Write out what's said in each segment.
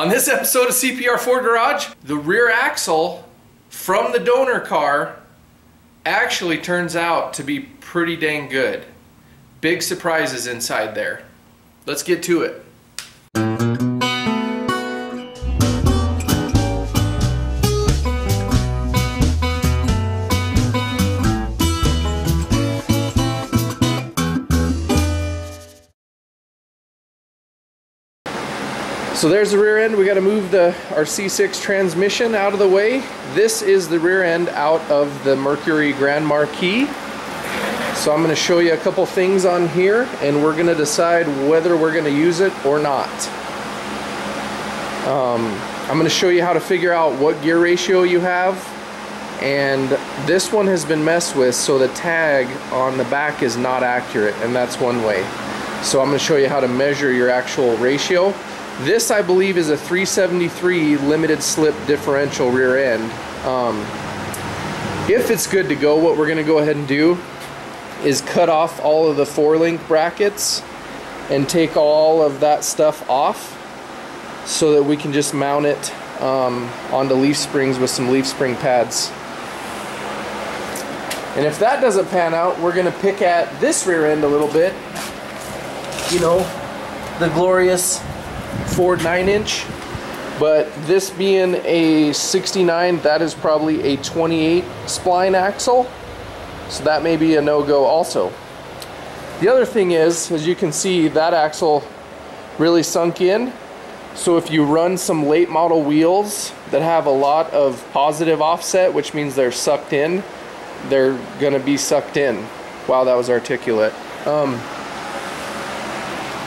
On this episode of CPR Ford Garage, the rear axle from the donor car actually turns out to be pretty dang good. Big surprises inside there. Let's get to it. So there's the rear end. We got to move the our C6 transmission out of the way. This is the rear end out of the Mercury Grand Marquis. So I'm going to show you a couple things on here and we're going to decide whether we're going to use it or not. Um, I'm going to show you how to figure out what gear ratio you have and this one has been messed with so the tag on the back is not accurate and that's one way. So I'm going to show you how to measure your actual ratio. This, I believe, is a 373 limited slip differential rear end. Um, if it's good to go, what we're going to go ahead and do is cut off all of the four link brackets and take all of that stuff off so that we can just mount it um, onto leaf springs with some leaf spring pads. And if that doesn't pan out, we're going to pick at this rear end a little bit. You know, the glorious Ford 9 inch but this being a 69 that is probably a 28 spline axle. So that may be a no-go also. The other thing is as you can see that axle really sunk in. So if you run some late model wheels that have a lot of positive offset which means they're sucked in they're gonna be sucked in. Wow that was articulate. Um,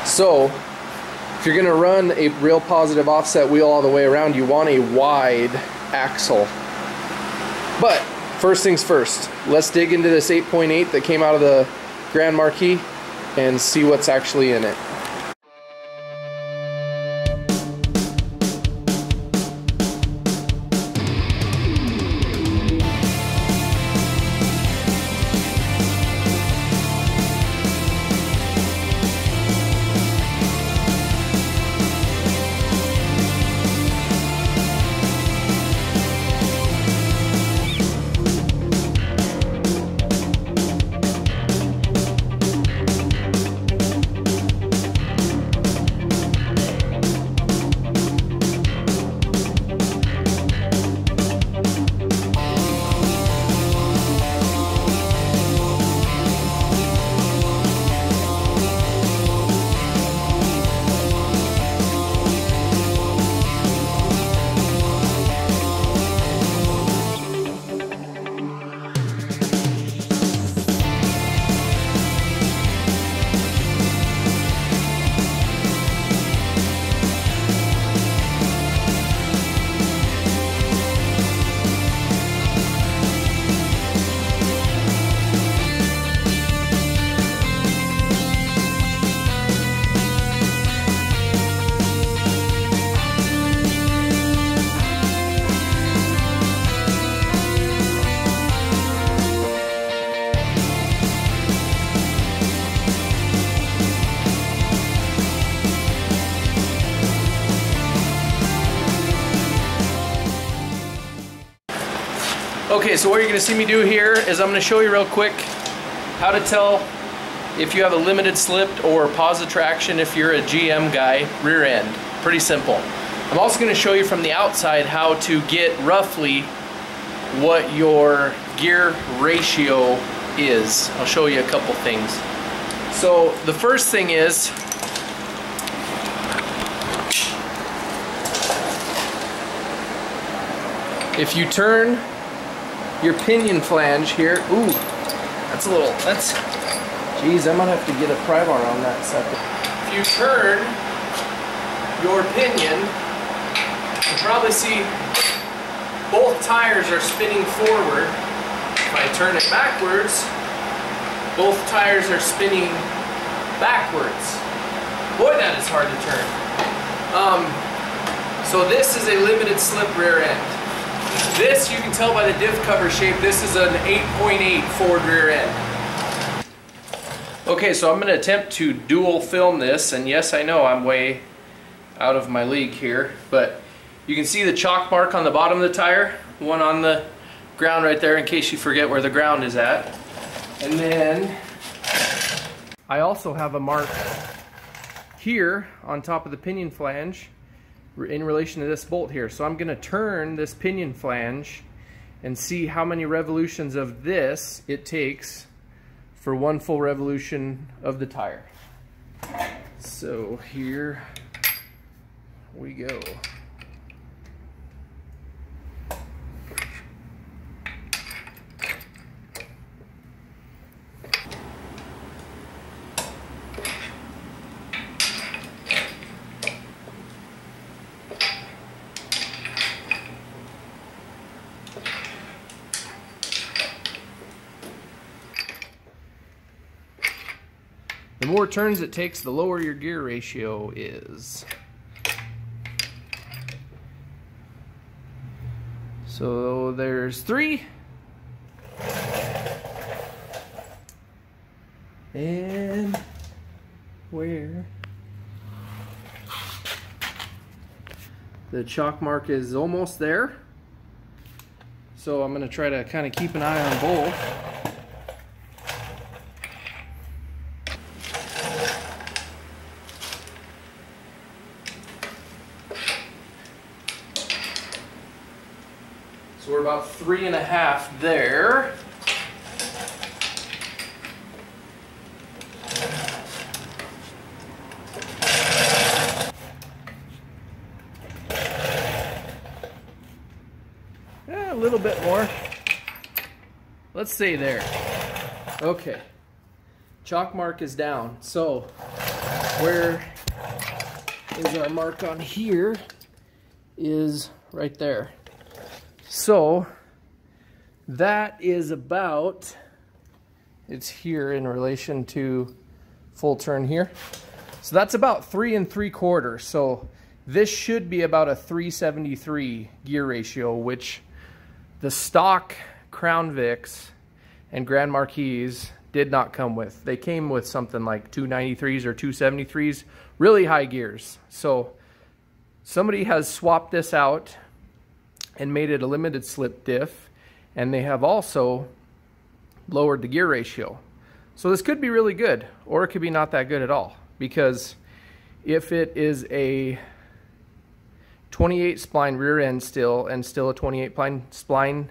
so if you're gonna run a real positive offset wheel all the way around, you want a wide axle. But first things first, let's dig into this 8.8 that came out of the Grand Marquis and see what's actually in it. Okay, so what you're gonna see me do here is I'm gonna show you real quick how to tell if you have a limited slip or positive traction if you're a GM guy rear end. Pretty simple. I'm also gonna show you from the outside how to get roughly what your gear ratio is. I'll show you a couple things. So the first thing is if you turn your pinion flange here. Ooh, that's a little, that's, geez, I'm gonna have to get a pry bar on that sucker. If you turn your pinion, you probably see both tires are spinning forward. If I turn it backwards, both tires are spinning backwards. Boy, that is hard to turn. Um, so this is a limited slip rear end. This, you can tell by the diff cover shape, this is an 8.8 Ford rear end. Okay, so I'm going to attempt to dual film this, and yes, I know I'm way, out of my league here, but you can see the chalk mark on the bottom of the tire, one on the ground right there in case you forget where the ground is at. And then I also have a mark here on top of the pinion flange in relation to this bolt here. So I'm gonna turn this pinion flange and see how many revolutions of this it takes for one full revolution of the tire. So here we go. More turns it takes, the lower your gear ratio is. So there's three. And where? The chalk mark is almost there. So I'm to try to kind of keep an eye on both. So we're about three and a half there. Yeah, a little bit more. Let's say there. Okay. Chalk mark is down. So where is our mark on here is right there. So that is about, it's here in relation to full turn here. So that's about three and three quarters. So this should be about a 373 gear ratio, which the stock Crown Vics and Grand Marquis did not come with. They came with something like 293s or 273s, really high gears. So somebody has swapped this out and made it a limited slip diff and they have also lowered the gear ratio. So this could be really good or it could be not that good at all because if it is a 28 spline rear end still and still a 28 spline, spline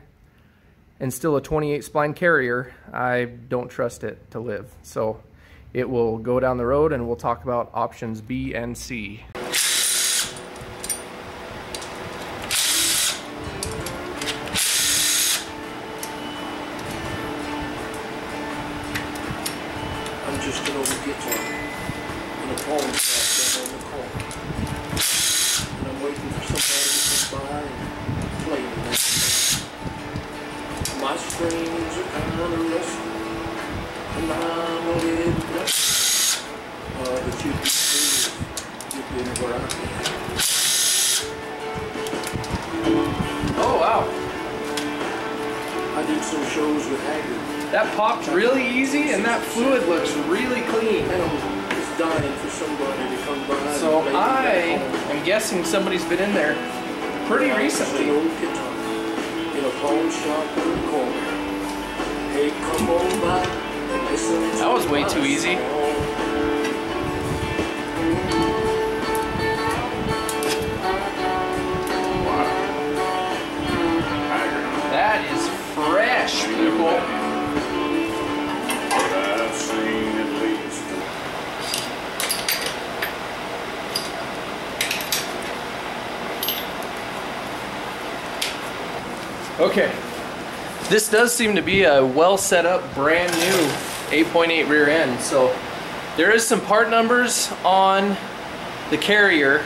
and still a 28 spline carrier, I don't trust it to live. So it will go down the road and we'll talk about options B and C. that popped really easy and that fluid looks really clean. Just dying for somebody to come by. So and make me I am guessing somebody's been in there pretty recently. in a pawn shop in the corner. Hey, come on by and listen to That was way too easy. Okay. This does seem to be a well set up, brand new 8.8 rear end. So there is some part numbers on the carrier,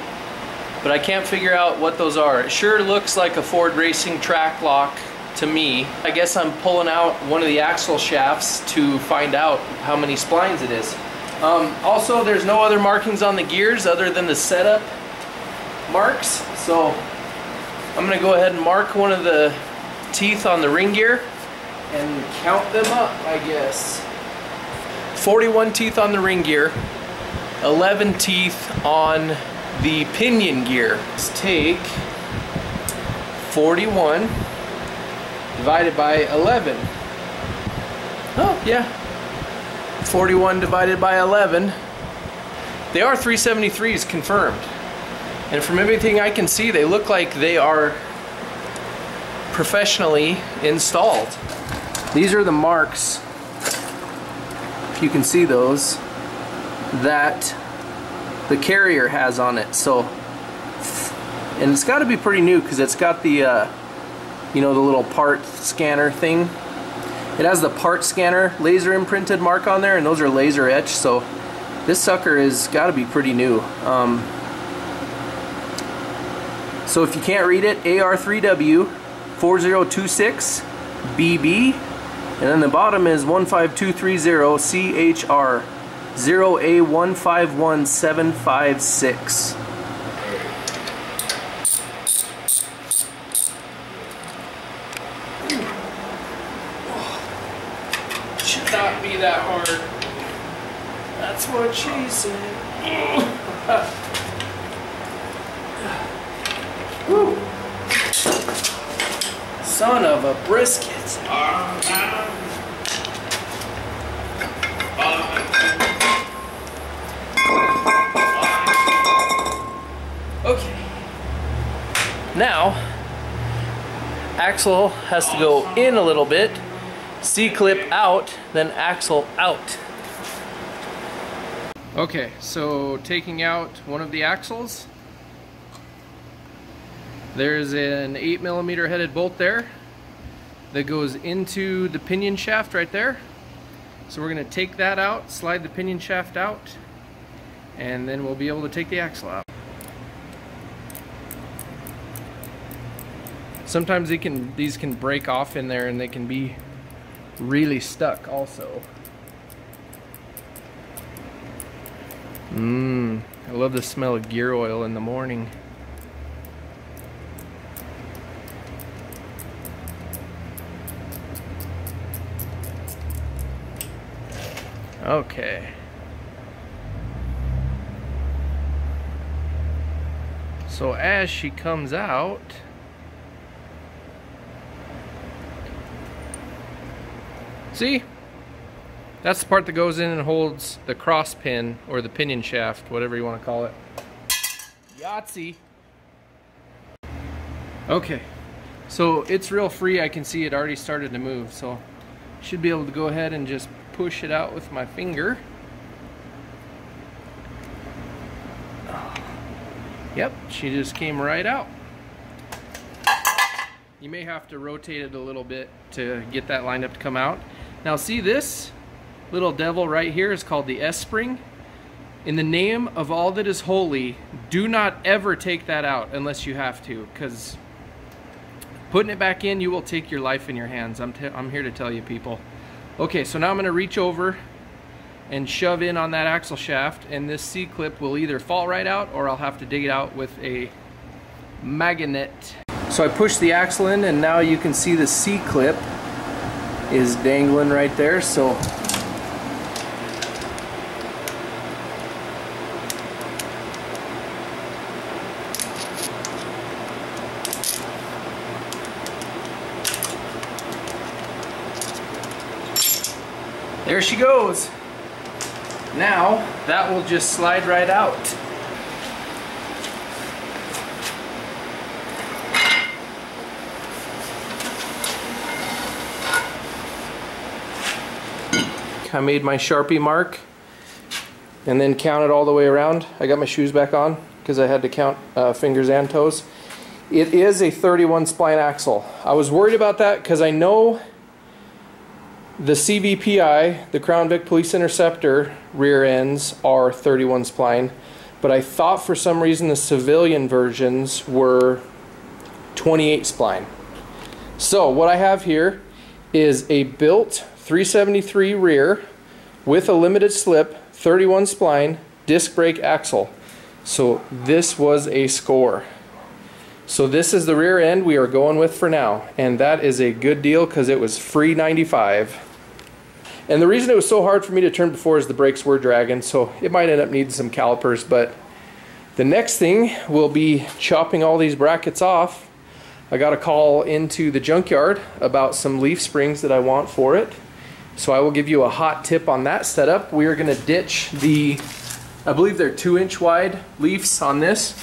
but I can't figure out what those are. It sure looks like a Ford Racing Trac-Lok to me. I guess I'm pulling out one of the axle shafts to find out how many splines it is. Um, also, there's no other markings on the gears other than the setup marks. So I'm gonna go ahead and mark one of the teeth on the ring gear and count them up, I guess. 41 teeth on the ring gear, 11 teeth on the pinion gear. Let's take 41 divided by 11. Oh, yeah. 41 divided by 11. They are 373s confirmed. And from everything I can see, they look like they are professionally installed. These are the marks, if you can see those, that the carrier has on it. So, and it's got to be pretty new because it's got the, uh, you know, the little part scanner thing. It has the part scanner laser imprinted mark on there, and those are laser etched. So, this sucker has got to be pretty new. Um, so if you can't read it, AR3W 4026 BB, and then the bottom is 15230 CHR 0A151756. Should not be that hard. That's what she said. Son of a brisket. Okay. Now, axle has to go in a little bit, C-clip out, then axle out. Okay, so taking out one of the axles, there's an 8 millimeter headed bolt there that goes into the pinion shaft right there. So we're going to take that out, slide the pinion shaft out, and then we'll be able to take the axle out. Sometimes they can, these can break off in there and they can be really stuck also. Mmm, I love the smell of gear oil in the morning. Okay. So as she comes out, see? That's the part that goes in and holds the cross pin or the pinion shaft, whatever you want to call it. Yahtzee. Okay, so it's real free. I can see it already started to move, so should be able to go ahead and just push it out with my finger. Yep, she just came right out. You may have to rotate it a little bit to get that lined up to come out. Now see this little devil right here is called the S-spring. In the name of all that is holy, do not ever take that out unless you have to, because putting it back in, you will take your life in your hands. I'm, I'm here to tell you people. Okay, so now I'm gonna reach over and shove in on that axle shaft and this C-clip will either fall right out or I'll have to dig it out with a magnet. So I push the axle in and now you can see the C-clip is dangling right there. So There she goes. Now, that will just slide right out. I made my Sharpie mark and then counted all the way around. I got my shoes back on because I had to count uh, fingers and toes. It is a 31 spline axle. I was worried about that because I know the CVPI, the Crown Vic Police Interceptor rear ends are 31 spline, but I thought for some reason the civilian versions were 28 spline. So what I have here is a built 373 rear with a limited slip 31 spline disc brake axle. So this was a score. So this is the rear end we are going with for now and that is a good deal because it was free 95. And the reason it was so hard for me to turn before is the brakes were dragging, so it might end up needing some calipers, but The next thing will be chopping all these brackets off. I got a call into the junkyard about some leaf springs that I want for it. So I will give you a hot tip on that setup. We are gonna ditch the, I believe they're two inch wide leaves on this.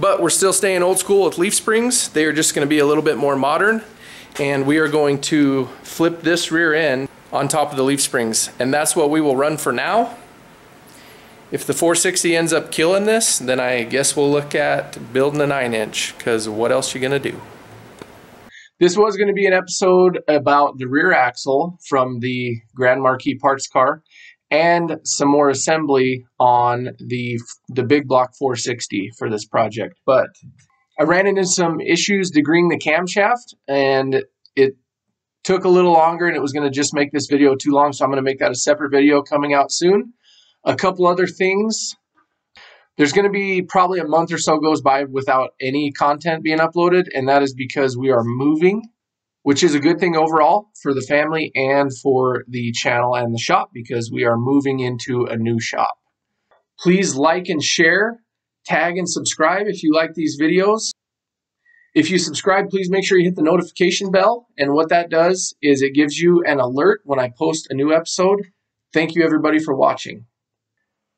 But we're still staying old school with leaf springs. They are just gonna be a little bit more modern. And we are going to flip this rear end on top of the leaf springs. And that's what we will run for now. If the 460 ends up killing this, then I guess we'll look at building a 9 inch, because what else are you gonna do? This was going to be an episode about the rear axle from the Grand Marquis parts car and some more assembly on the the big block 460 for this project. But I ran into some issues degreeing the camshaft and it took a little longer and it was going to just make this video too long so I'm going to make that a separate video coming out soon. A couple other things there's going to be probably a month or so goes by without any content being uploaded, and that is because we are moving, which is a good thing overall for the family and for the channel and the shop because we are moving into a new shop. Please like and share, tag and subscribe if you like these videos. If you subscribe, please make sure you hit the notification bell. And what that does is it gives you an alert when I post a new episode. Thank you everybody for watching.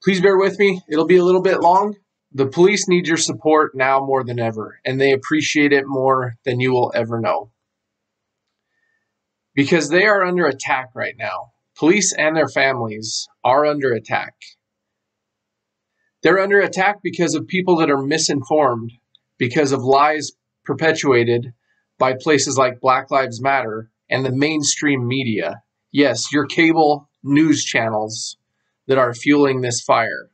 Please bear with me. It'll be a little bit long. The police need your support now more than ever, and they appreciate it more than you will ever know. Because they are under attack right now. Police and their families are under attack. They're under attack because of people that are misinformed, because of lies perpetuated by places like Black Lives Matter and the mainstream media. Yes, your cable news channels that are fueling this fire.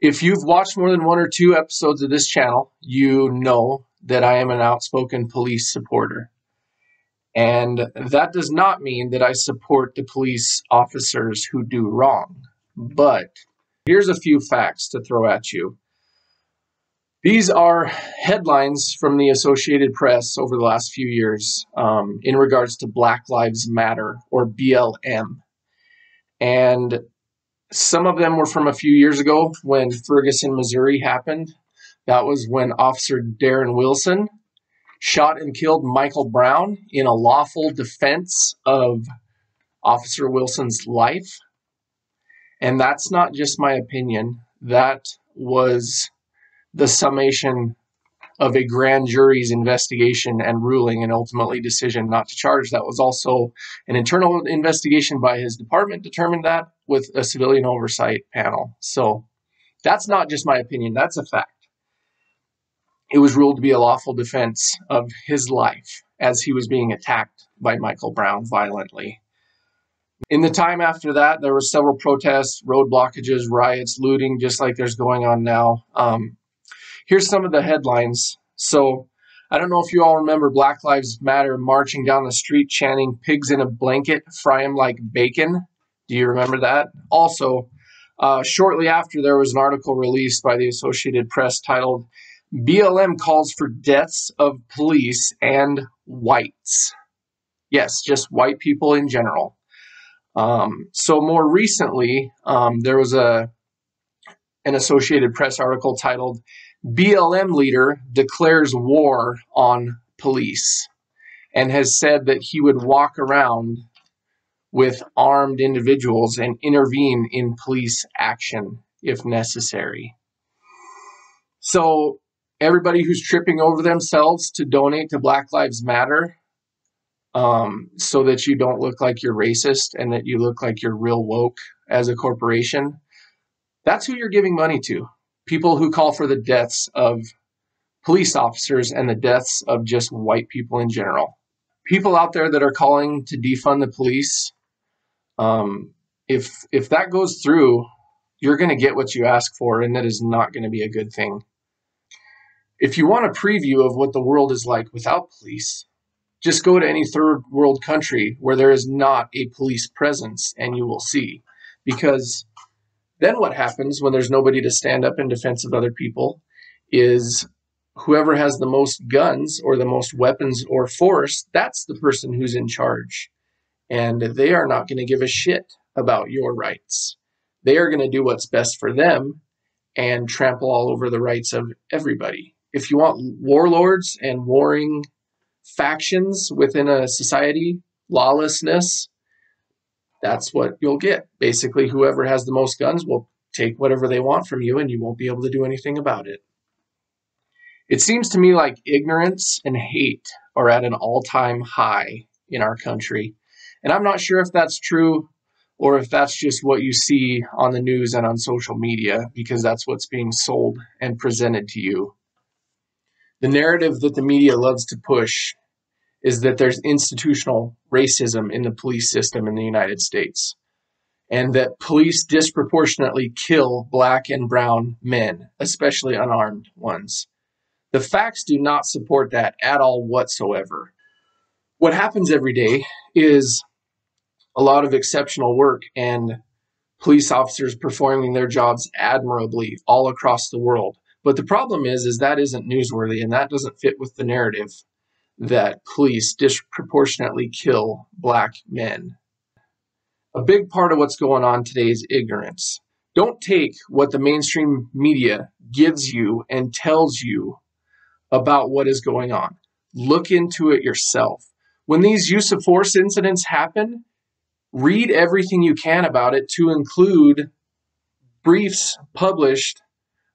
If you've watched more than one or two episodes of this channel, you know that I am an outspoken police supporter. And that does not mean that I support the police officers who do wrong. But here's a few facts to throw at you. These are headlines from the Associated Press over the last few years um, in regards to Black Lives Matter or BLM. And some of them were from a few years ago when Ferguson, Missouri happened. That was when Officer Darren Wilson shot and killed Michael Brown in a lawful defense of Officer Wilson's life. And that's not just my opinion, that was the summation of a grand jury's investigation and ruling and ultimately decision not to charge. That was also an internal investigation by his department determined that with a civilian oversight panel. So that's not just my opinion, that's a fact. It was ruled to be a lawful defense of his life as he was being attacked by Michael Brown violently. In the time after that, there were several protests, road blockages, riots, looting, just like there's going on now. Um, here's some of the headlines. So I don't know if you all remember Black Lives Matter marching down the street chanting pigs in a blanket, fry 'em like bacon. Do you remember that? Also, uh, shortly after, there was an article released by the Associated Press titled BLM calls for deaths of police and whites. Yes, just white people in general. Um, so more recently, um, there was a an Associated Press article titled BLM leader declares war on police and has said that he would walk around with armed individuals and intervene in police action if necessary. So, everybody who's tripping over themselves to donate to Black Lives Matter um, so that you don't look like you're racist and that you look like you're real woke as a corporation, that's who you're giving money to people who call for the deaths of police officers and the deaths of just white people in general. People out there that are calling to defund the police, um, if if that goes through, you're going to get what you ask for, and that is not going to be a good thing. If you want a preview of what the world is like without police, just go to any third world country where there is not a police presence, and you will see. Because then what happens when there's nobody to stand up in defense of other people is whoever has the most guns or the most weapons or force, that's the person who's in charge. And they are not going to give a shit about your rights. they are going to do what's best for them and trample all over the rights of everybody. If you want warlords and warring factions within a society, lawlessness, that's what you'll get. Basically, whoever has the most guns will take whatever they want from you and you won't be able to do anything about it. It seems to me like ignorance and hate are at an all time high in our country. And I'm not sure if that's true or if that's just what you see on the news and on social media because that's what's being sold and presented to you. The narrative that the media loves to push is that there's institutional racism in the police system in the United States and that police disproportionately kill black and brown men, especially unarmed ones. The facts do not support that at all whatsoever. What happens every day is a lot of exceptional work and police officers performing their jobs admirably all across the world. But the problem is, is that isn't newsworthy and that doesn't fit with the narrative that police disproportionately kill black men. A big part of what's going on today is ignorance. Don't take what the mainstream media gives you and tells you about what is going on. Look into it yourself. When these use of force incidents happen, read everything you can about it to include briefs published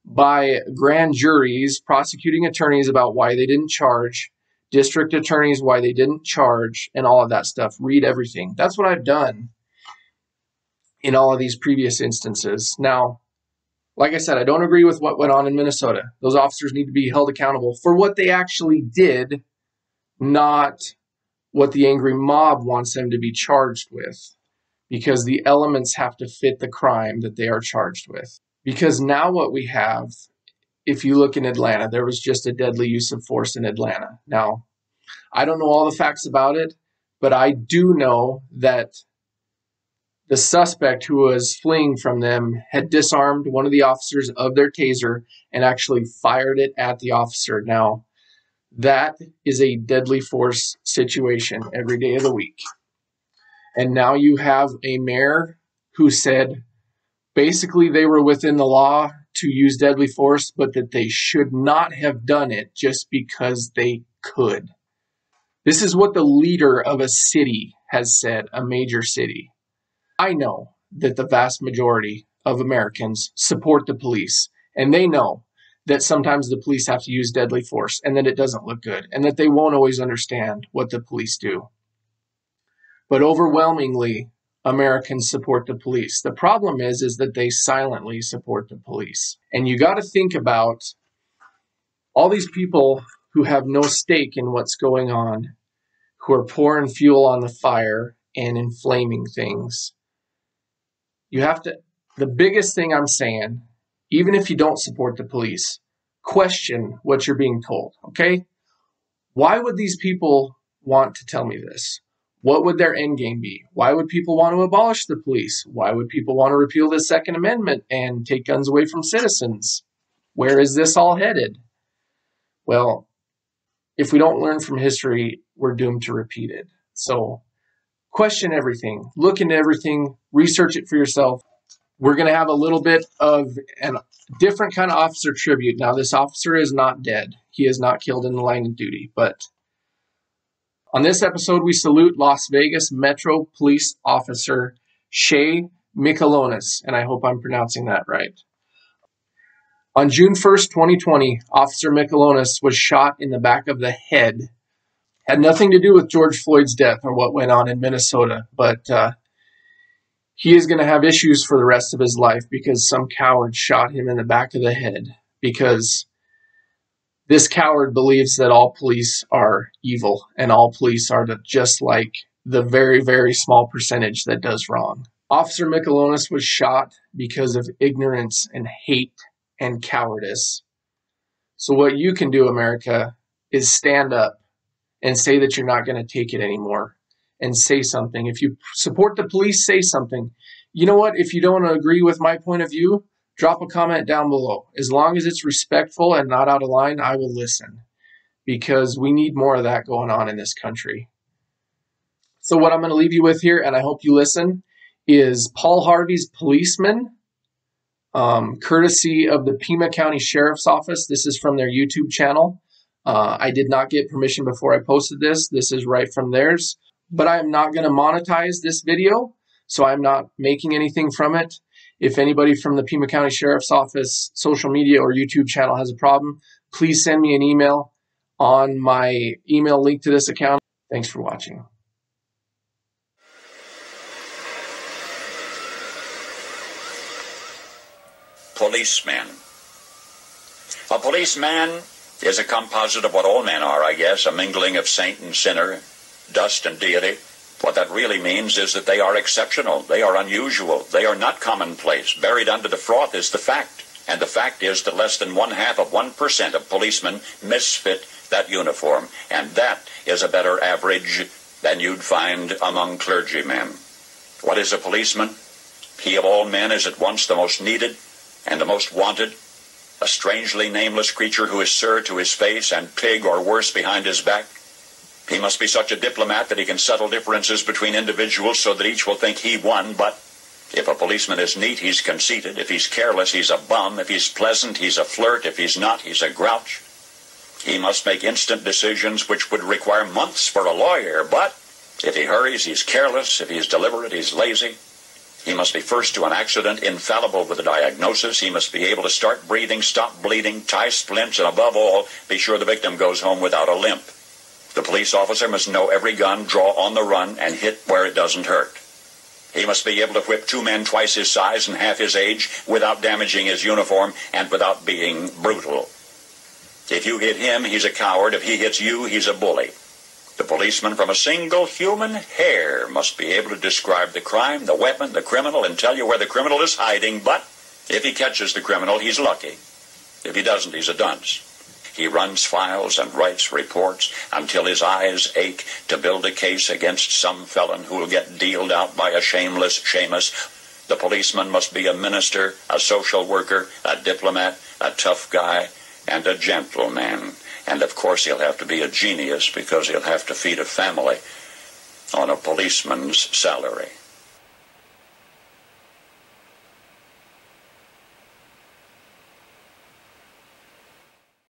by grand juries, prosecuting attorneys about why they didn't charge, district attorneys why they didn't charge, and all of that stuff. Read everything. That's what I've done in all of these previous instances. Now, like I said, I don't agree with what went on in Minnesota. Those officers need to be held accountable for what they actually did, not what the angry mob wants them to be charged with because the elements have to fit the crime that they are charged with. Because now what we have, if you look in Atlanta, there was just a deadly use of force in Atlanta. Now, I don't know all the facts about it, but I do know that the suspect who was fleeing from them had disarmed one of the officers of their taser and actually fired it at the officer. Now, that is a deadly force situation every day of the week. And now you have a mayor who said basically they were within the law to use deadly force, but that they should not have done it just because they could. This is what the leader of a city has said, a major city. I know that the vast majority of Americans support the police, and they know that sometimes the police have to use deadly force and that it doesn't look good and that they won't always understand what the police do. But overwhelmingly, Americans support the police. The problem is is that they silently support the police. And you got to think about all these people who have no stake in what's going on, who are pouring fuel on the fire and inflaming things. You have to the biggest thing I'm saying even if you don't support the police, question what you're being told, okay? Why would these people want to tell me this? What would their end game be? Why would people want to abolish the police? Why would people want to repeal the Second Amendment and take guns away from citizens? Where is this all headed? Well, if we don't learn from history, we're doomed to repeat it. So, question everything, look into everything, research it for yourself, we're going to have a little bit of a different kind of officer tribute. Now, this officer is not dead. He is not killed in the line of duty. But on this episode, we salute Las Vegas Metro Police Officer Shay Mikalonis, and I hope I'm pronouncing that right. On June 1st, 2020, Officer Mikalonis was shot in the back of the head. Had nothing to do with George Floyd's death or what went on in Minnesota, but uh, he is going to have issues for the rest of his life because some coward shot him in the back of the head because this coward believes that all police are evil and all police are just like the very, very small percentage that does wrong. Officer Mikalonis was shot because of ignorance and hate and cowardice. So, what you can do, America, is stand up and say that you're not going to take it anymore and say something. If you support the police, say something. You know what? If you don't agree with my point of view, drop a comment down below. As long as it's respectful and not out of line, I will listen because we need more of that going on in this country. So, what I'm going to leave you with here, and I hope you listen, is Paul Harvey's Policeman um, courtesy of the Pima County Sheriff's Office. This is from their YouTube channel. Uh, I did not get permission before I posted this. This is right from theirs. But I am not going to monetize this video, so I'm not making anything from it. If anybody from the Pima County Sheriff's Office social media or YouTube channel has a problem, please send me an email on my email link to this account. Thanks for watching. Policeman. A policeman is a composite of what all men are, I guess, a mingling of saint and sinner, dust and deity. What that really means is that they are exceptional, they are unusual, they are not commonplace. Buried under the froth is the fact. And the fact is that less than one half of 1% of policemen misfit that uniform. And that is a better average than you'd find among clergymen. What is a policeman? He of all men is at once the most needed and the most wanted, a strangely nameless creature who is sir to his face and pig or worse behind his back. He must be such a diplomat that he can settle differences between individuals so that each will think he won, but if a policeman is neat, he's conceited. If he's careless, he's a bum. If he's pleasant, he's a flirt. If he's not, he's a grouch. He must make instant decisions which would require months for a lawyer, but if he hurries, he's careless. If he's deliberate, he's lazy. He must be first to an accident, infallible with a diagnosis. He must be able to start breathing, stop bleeding, tie splints, and above all, be sure the victim goes home without a limp. The police officer must know every gun, draw on the run, and hit where it doesn't hurt. He must be able to whip two men twice his size and half his age without damaging his uniform and without being brutal. If you hit him, he's a coward. If he hits you, he's a bully. The policeman from a single human hair must be able to describe the crime, the weapon, the criminal, and tell you where the criminal is hiding. But if he catches the criminal, he's lucky. If he doesn't, he's a dunce. He runs files and writes reports until his eyes ache to build a case against some felon who will get dealed out by a shameless shamus. The policeman must be a minister, a social worker, a diplomat, a tough guy, and a gentleman. And of course, he'll have to be a genius because he'll have to feed a family on a policeman's salary.